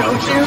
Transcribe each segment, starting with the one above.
Don't you?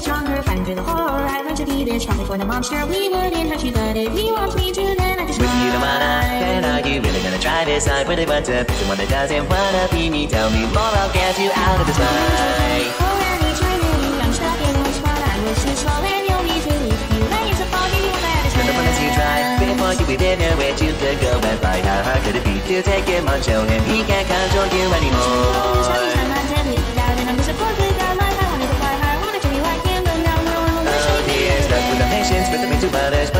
Stronger, find through the horror. I learned to be this strong before the monster. We wouldn't hurt you, but if he wants me to, then I just With you, don't wanna, then are you really gonna try this? I really want to someone that doesn't wanna be me. Tell me more, I'll get you out of this fight. Hard could it be to take him on? Show him he can't control you anymore.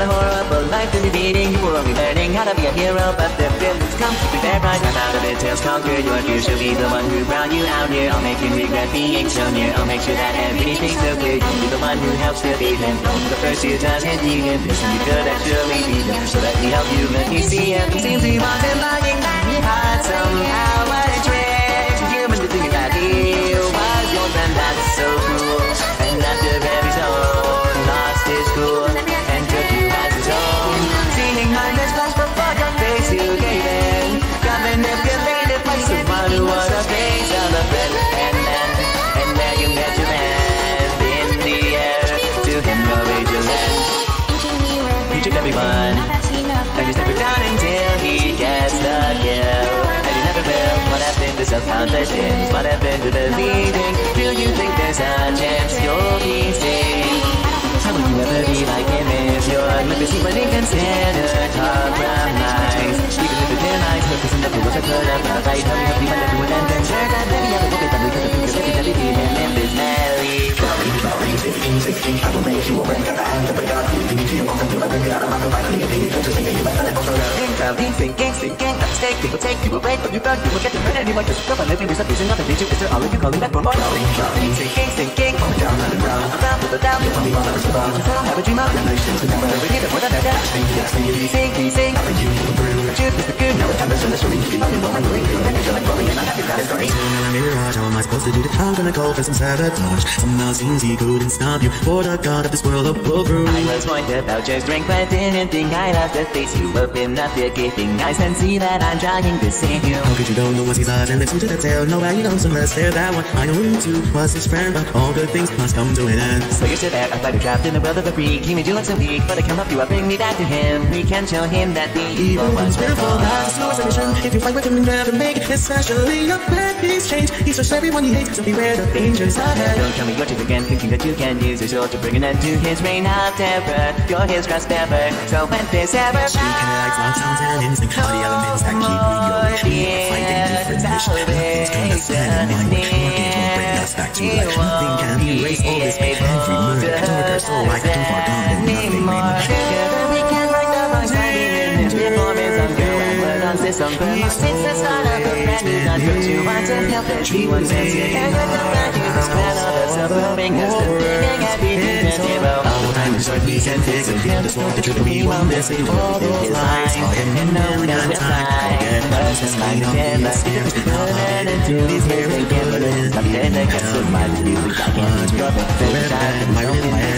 A horrible life to be leading. You were only learning how to be a hero, but the villains come to their prize. Come out of it, tails conquer your fear. She'll be the one who brought you out here. I'll make you regret being so near. I'll make sure that everything's so clear. You'll be the one who helps to beat him. The first few times hit you can him, this you could actually beat him. So let me help you, let me see him. Seems he wasn't lying he had somehow a trick. And you step it down until he gets the kill. And you never will. What happened to self-confidence? What happened to believing? Do you think there's a chance you'll be saved? How will you ever be like him if you're legacy when considered compromise? Even if it's in eyes, hope isn't the was I could have but I tell Think of these thinking, thinking, a mistake, people take you away from your gun, you will get to hurt anyone, just stop and living with something, nothing, did you, is there all of you calling back for more? Thinking, thinking, thinking, down and down, down to the down, you want me to survive, so have a dream of relations, remember, we need it more than a doubt, sing, sing, sing, sing, now to you you I'm you Mirage, how am I supposed to do this? I'm gonna call for some sabotage. Somehow seems he couldn't stop you. For the god of this world to pull through. I was warned about just drink, but didn't think I'd have to face you Open up in not forgiving eyes and see that I'm trying to save you. How could you don't know what's his eyes and listen to the tale? Nobody knows unless they're that one. I know him too, was his friend, but all good things must come to an end. So you're still there, a fighter trapped in the world of a freak. He made you look so weak, but I come up you up, bring me back to him. We can show him that the evil Even ones one's will beautiful, fall. that's a solution. If you fight with him, you never make it. Especially up when he's changed. He searched everyone he hates, so beware the dangers ahead. Don't tell me you're too again, thinking that you can use your sword to bring an end to his reign of terror. You're his grasp ever, so when this ever She connects loud sounds and instinct. All the elements that keep me going. We are fighting different mission. Nothing's gonna stand in my way. Working to bring us back to life. Nothing can erase all this pain. Every murder, darker soul like too far on system. It's the start of a brand new life. Don't you want to help everyone sense it? And the fact you don't plan all the suffering is the beginning everything to zero. All the time we start these and it. Just want the to be one missing. All those lies. All in and no we got time. Get us and slide on the stairs. Now I'm into these hairs and good is the that to my music. I can't drop it. Finish that. My own my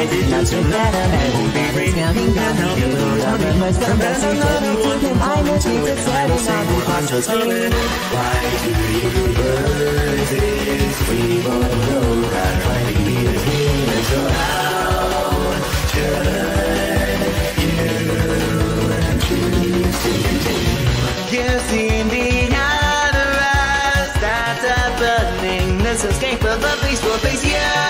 Everyone can found and find it. Not together. And we'll be you. Love me. My. I know. I'm. Why do you birds is the? I the king. So how should you choose to continue? The. Let's escape the peaceful place. Yeah,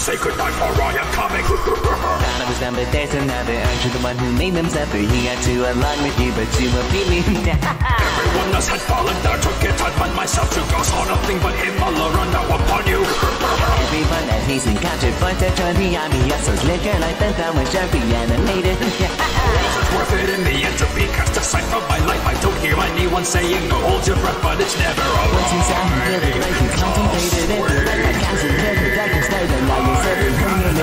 sacred night for riot coming. I was down, but there's another. Aren't the one who made them suffer? He got to align with you, but you were me down. Everyone else had fallen there, took it. I but myself to go saw nothing but him alone now upon you. Everyone that he's encountered, but I join the army. I so slicker like the thumb was sharp animated. Was it worth it in the end to be cast aside from my life? I don't hear anyone saying, no, hold your breath, but it's never a Once inside, I feel it like he's contemplated it.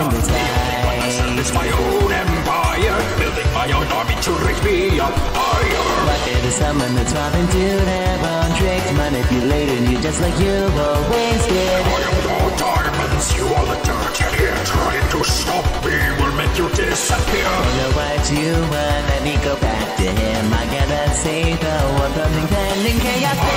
It's my own empire Building my own army to reach me up higher But there's someone that's robbing to their own tricks Manipulating you just like you always did I am no diamonds, you are the dirt Here trying to stop me will make you disappear know what you want, let me go back to him I gotta say the one from the pending chaos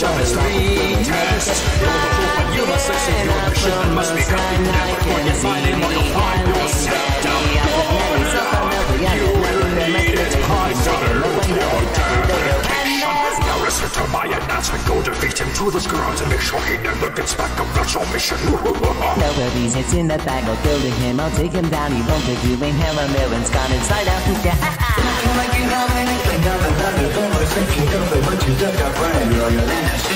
Can passage of his three tests You're the hope and you must succeed Your mission must be complete Never forget mine and you'll find yourself down You will need it I gotta your dedication Now listen to my announcement Go defeat him to the ground And make sure he never gets back up That's your mission Nobody's hits in the bag of building him I'll take him down, he won't get you in hell A million's gone inside out Thinking copies of a vintage linking I'm a stand up to the mastermind Now I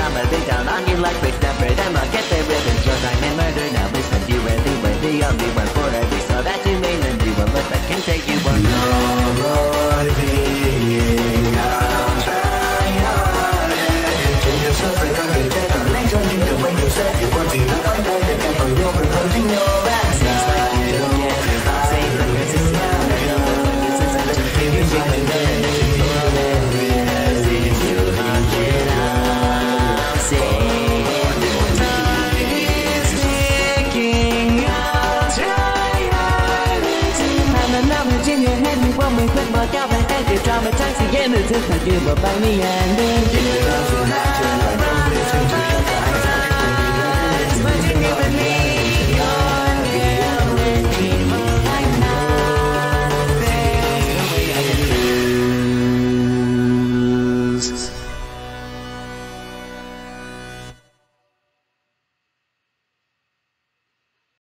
I'll be down on you like Rick Stafford And I'll get their revenge your time and murder. Now listen, you really were the only one for every so that you may learn you a look that can take you on Seems traumatized again, it's if I give up by the end. Give up.